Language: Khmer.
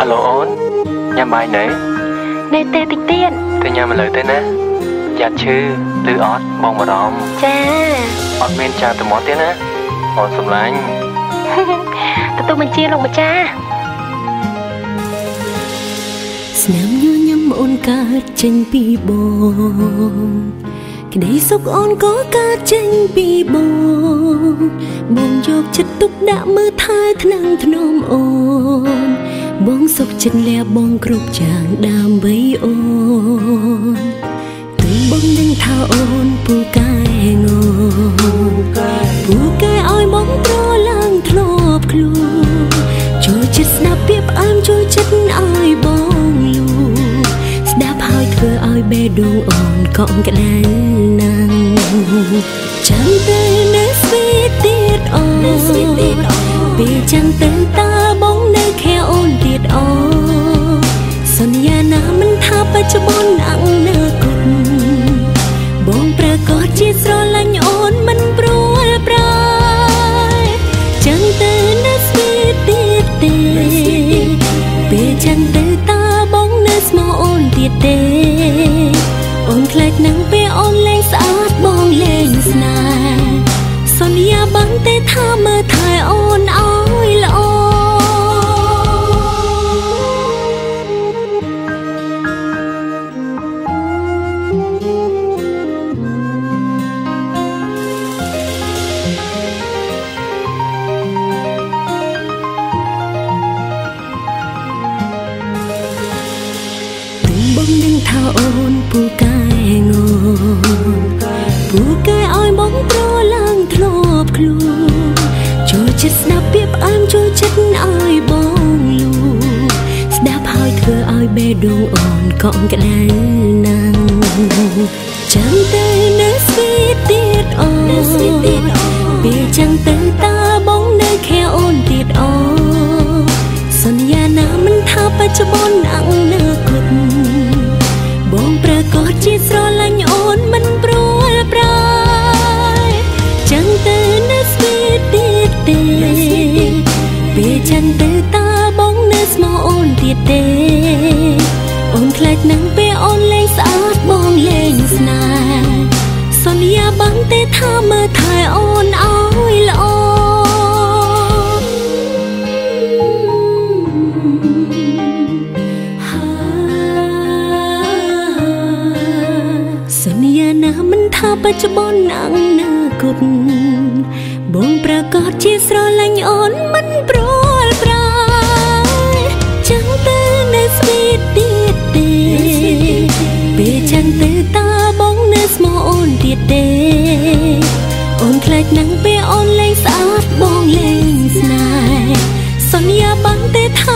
អាឡូអូនញ៉ាំបាយណែនៅទេតិចទៀតទៅញ៉ាំឥឡូវទៅណាយ៉ាត់ឈឺឬអត់បងបារម្ភចាអត់មានចាទៅមាត់ទេណាអូនសម្លាញ់ទទួលបញ្ជាលោកម្ចាស់ស្នាមញញឹមអូនកើតចេញពីបងក្តីសុខអូនក៏កើតចេញពីបងបង យកចិត្តទុកដាក់មើលថែថ្នាំងធ្នមអូន បងសុខចិត្តលះបងគ្រប់យ៉ាងដើម្បីអូនទើបបងនឹងថាអូនពូកែងូពូកែឲ្យបងត្រឡើងធ្លាប់ខ្លួនចូលចិត្តស្ដាប់ពាក្យផ្អែមចូលចិត្តឲ្យបងលូស្ដាប់ហើយធ្វើឲ្យបេះដូងអូនកក់ក្ដៅណាស់ចាំទៅនៅស្វីតទៀ តអូនពេលចាំទៅតើ ថាអូនពូកែងូពូកែឲ្យបងប្រឡើងធ្លាប់ខ្លួនចូលចិត្តស្ដាប់ពាក្យផ្អែមចូលចិត្តឲ្យបងលូស្ដាប់ហើយធ្វើឲ្យបេះដូងអូនកក់ក្ដៅណាស់ចាំទៅនៅស្វីតទៀតអូនពេលចាំទៅតើបងនៅខែអូនទៀតអូនសន្យាណាមិនថាបច្ចុប្បន្នអនាគ ចាំងទៅតើបងនៅស្មោអូនទៀតទេ អូនខ្លាចនឹងពេលអូនលេងស្អាតបងលេងស្នេហ៍សន្យាបានទេថាមើលថែអូនឲ្យល្អសន្យាណាមិនថាបច្ចុប្បន្នអនាគតបងប្រកាសជាស្រឡាញ់អូន ទៀតទេ អូនខ្លាចនឹងពេលអូនលេងស្អាតបងលេងស្នេហ៍សន្យាបានទេថាមើលថែអូនឲ្យ